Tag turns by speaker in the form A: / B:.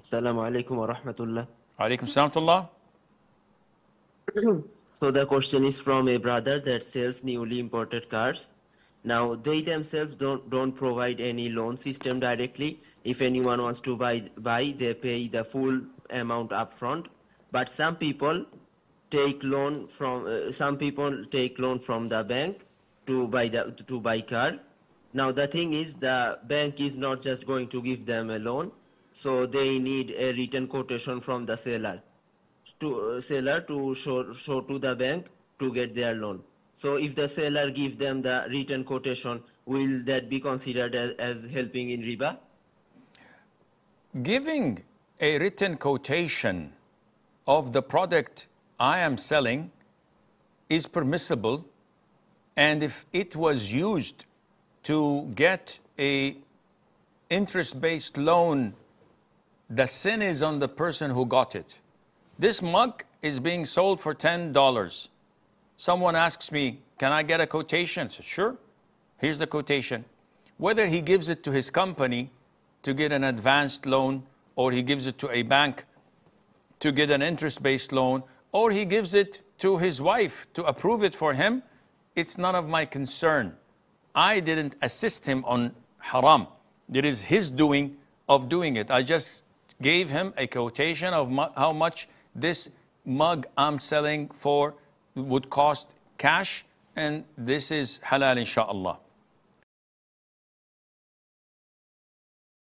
A: Assalamu alaikum wa rahmatullah.
B: Alaikum salam wa rahmatullah.
A: So the question is from a brother that sells newly imported cars. Now they themselves don't don't provide any loan system directly. If anyone wants to buy buy, they pay the full amount upfront. But some people take loan from uh, some people take loan from the bank to buy the to buy car. Now the thing is the bank is not just going to give them a loan, so they need a written quotation from the seller to uh, seller to show, show to the bank to get their loan. So if the seller give them the written quotation, will that be considered as, as helping in riba?
B: Giving a written quotation of the product I am selling is permissible, and if it was used to get a interest-based loan, the sin is on the person who got it. This mug is being sold for $10. Someone asks me, Can I get a quotation? I said, Sure. Here's the quotation. Whether he gives it to his company to get an advanced loan, or he gives it to a bank to get an interest based loan, or he gives it to his wife to approve it for him, it's none of my concern. I didn't assist him on haram. It is his doing of doing it. I just gave him a quotation of how much this mug I'm selling for would cost cash, and this is halal, inshallah.